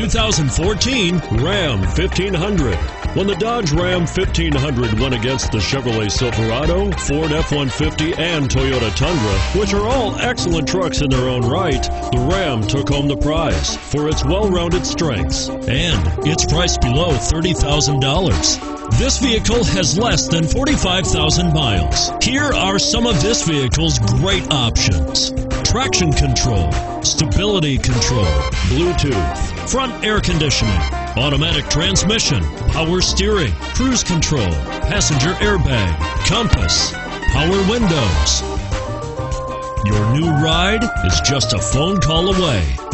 2014 Ram 1500. When the Dodge Ram 1500 went against the Chevrolet Silverado, Ford F-150, and Toyota Tundra, which are all excellent trucks in their own right, the Ram took home the prize for its well-rounded strengths and it's priced below $30,000. This vehicle has less than 45,000 miles. Here are some of this vehicle's great options. Traction control, stability control, Bluetooth, front air conditioning, automatic transmission, power steering, cruise control, passenger airbag, compass, power windows. Your new ride is just a phone call away.